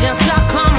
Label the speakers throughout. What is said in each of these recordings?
Speaker 1: Just ça quand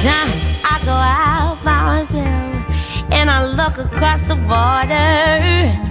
Speaker 1: Sometimes I go out by myself and I look across the border